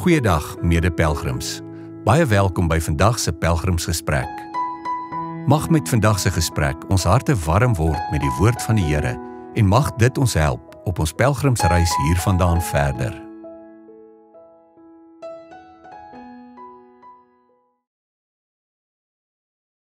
Goeiedag, mede-pelgrims. Baie welkom by vandag se pelgrimsgesprek. Mag met vandag se gesprek ons harte warm word met die woord van die Here en mag dit ons help op ons pelgrimsreis hiervandaan verder.